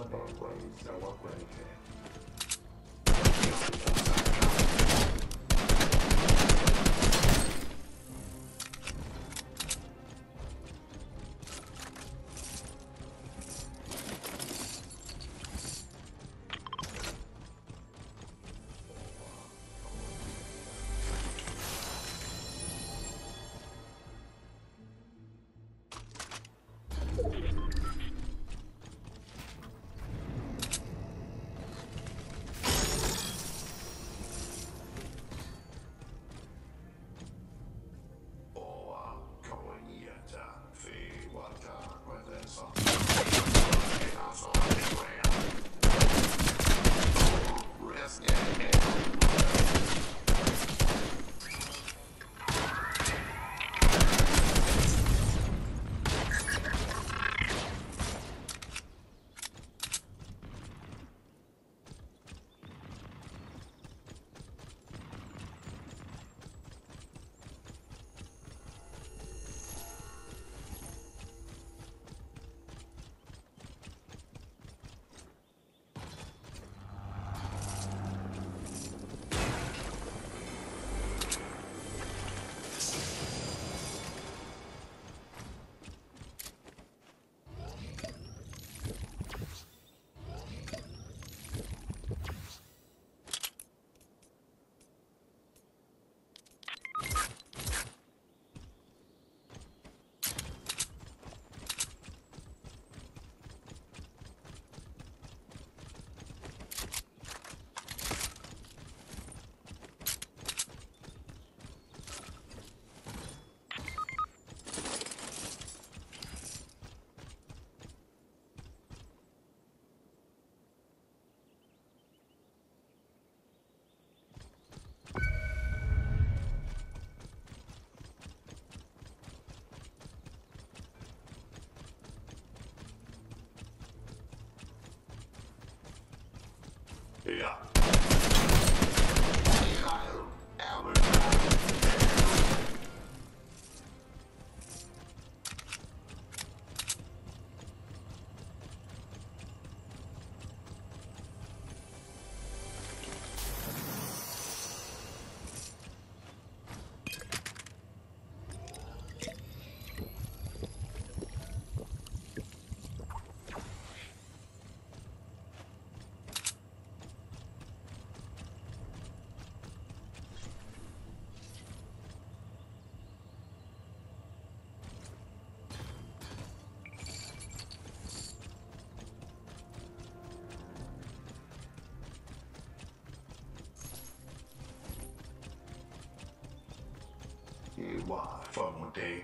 One man way, no one way. Yeah. why. Fuck one day.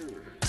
Sure.